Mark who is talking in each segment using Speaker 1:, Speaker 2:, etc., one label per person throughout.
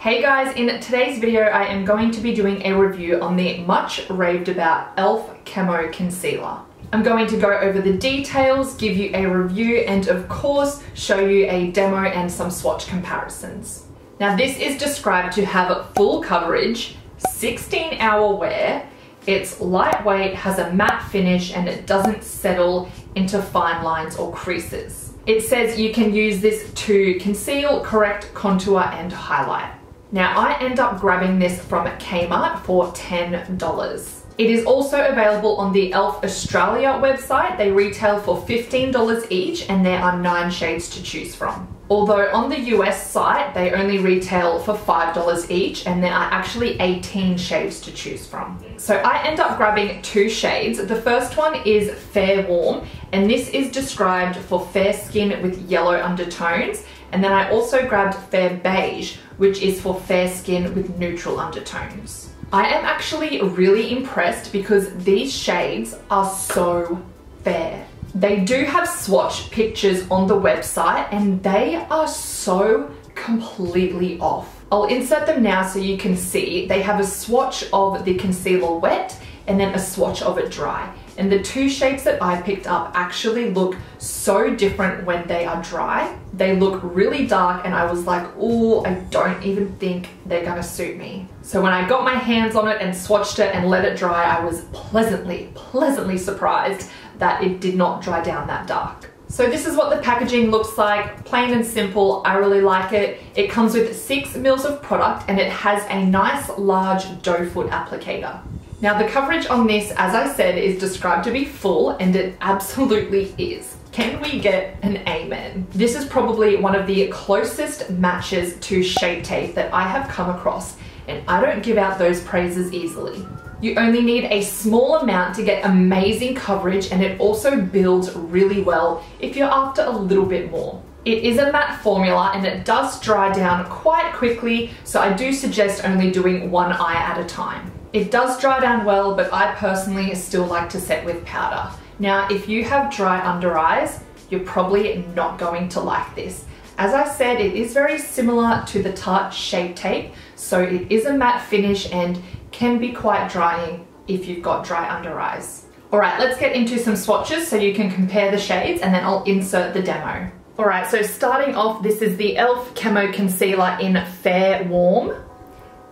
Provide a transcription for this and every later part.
Speaker 1: Hey guys, in today's video I am going to be doing a review on the much raved about e.l.f. Camo Concealer. I'm going to go over the details, give you a review, and of course show you a demo and some swatch comparisons. Now this is described to have full coverage, 16 hour wear, it's lightweight, has a matte finish, and it doesn't settle into fine lines or creases. It says you can use this to conceal, correct, contour, and highlight. Now I end up grabbing this from Kmart for $10. It is also available on the e.l.f. Australia website. They retail for $15 each and there are nine shades to choose from. Although on the US site, they only retail for $5 each and there are actually 18 shades to choose from. So I end up grabbing two shades. The first one is Fair Warm and this is described for fair skin with yellow undertones. And then I also grabbed Fair Beige, which is for fair skin with neutral undertones. I am actually really impressed because these shades are so fair. They do have swatch pictures on the website and they are so completely off. I'll insert them now so you can see. They have a swatch of the concealer wet and then a swatch of it dry. And the two shades that I picked up actually look so different when they are dry. They look really dark and I was like, oh, I don't even think they're gonna suit me. So when I got my hands on it and swatched it and let it dry, I was pleasantly, pleasantly surprised that it did not dry down that dark. So this is what the packaging looks like, plain and simple, I really like it. It comes with six mils of product and it has a nice large doe foot applicator. Now the coverage on this, as I said, is described to be full and it absolutely is. Can we get an amen? This is probably one of the closest matches to Shape Tape that I have come across and I don't give out those praises easily. You only need a small amount to get amazing coverage and it also builds really well if you're after a little bit more. It is a matte formula and it does dry down quite quickly, so I do suggest only doing one eye at a time. It does dry down well, but I personally still like to set with powder. Now, if you have dry under eyes, you're probably not going to like this. As I said, it is very similar to the Tarte Shape Tape, so it is a matte finish and can be quite drying if you've got dry under eyes. All right, let's get into some swatches so you can compare the shades and then I'll insert the demo. All right, so starting off, this is the e.l.f. Camo Concealer in Fair Warm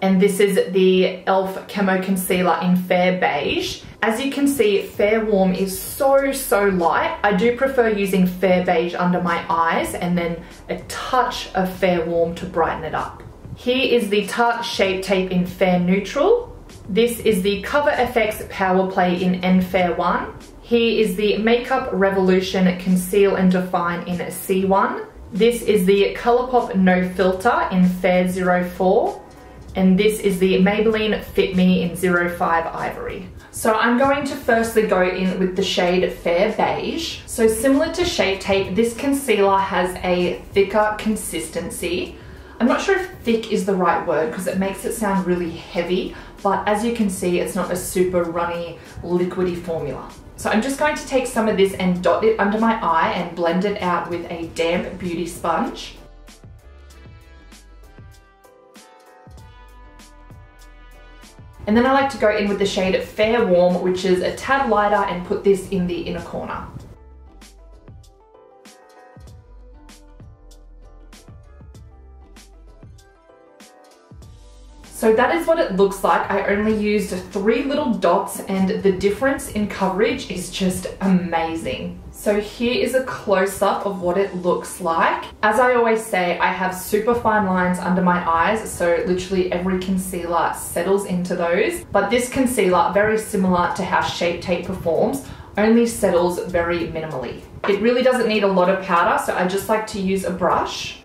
Speaker 1: and this is the e.l.f. Camo Concealer in Fair Beige. As you can see, Fair Warm is so, so light. I do prefer using Fair Beige under my eyes and then a touch of Fair Warm to brighten it up. Here is the Tarte Shape Tape in Fair Neutral. This is the Cover FX Power Play in N Fair 1. Here is the Makeup Revolution Conceal and Define in C1. This is the Colourpop No Filter in Fair 04 and this is the Maybelline Fit Me in 05 Ivory. So I'm going to firstly go in with the shade Fair Beige. So similar to Shape Tape, this concealer has a thicker consistency. I'm not sure if thick is the right word because it makes it sound really heavy, but as you can see, it's not a super runny, liquidy formula. So I'm just going to take some of this and dot it under my eye and blend it out with a damp beauty sponge. And then I like to go in with the shade Fair Warm, which is a tad lighter and put this in the inner corner. So that is what it looks like. I only used three little dots and the difference in coverage is just amazing. So here is a close-up of what it looks like. As I always say, I have super fine lines under my eyes, so literally every concealer settles into those. But this concealer, very similar to how Shape Tape performs, only settles very minimally. It really doesn't need a lot of powder, so I just like to use a brush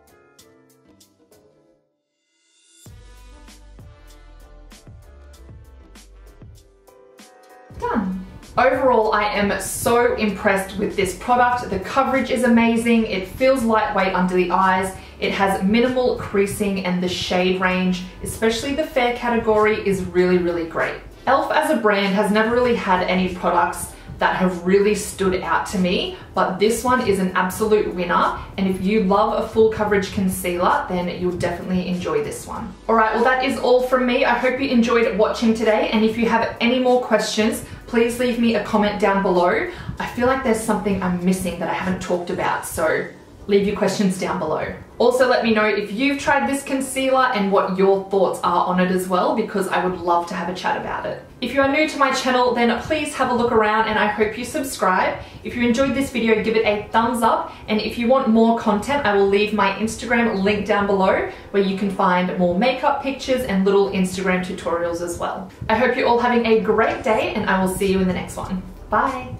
Speaker 1: Done. Overall, I am so impressed with this product. The coverage is amazing. It feels lightweight under the eyes. It has minimal creasing and the shade range, especially the fair category, is really, really great. e.l.f. as a brand has never really had any products that have really stood out to me, but this one is an absolute winner. And if you love a full coverage concealer, then you'll definitely enjoy this one. All right, well that is all from me. I hope you enjoyed watching today. And if you have any more questions, please leave me a comment down below. I feel like there's something I'm missing that I haven't talked about, so leave your questions down below. Also let me know if you've tried this concealer and what your thoughts are on it as well because I would love to have a chat about it. If you are new to my channel then please have a look around and I hope you subscribe. If you enjoyed this video give it a thumbs up and if you want more content I will leave my Instagram link down below where you can find more makeup pictures and little Instagram tutorials as well. I hope you're all having a great day and I will see you in the next one. Bye!